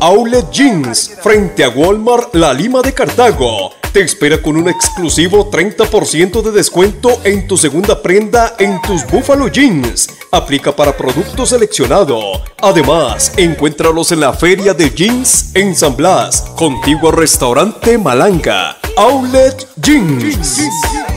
Outlet Jeans, frente a Walmart La Lima de Cartago. Te espera con un exclusivo 30% de descuento en tu segunda prenda en tus Buffalo Jeans. Aplica para producto seleccionado. Además, encuéntralos en la Feria de Jeans en San Blas, contiguo restaurante Malanga. Outlet Jeans.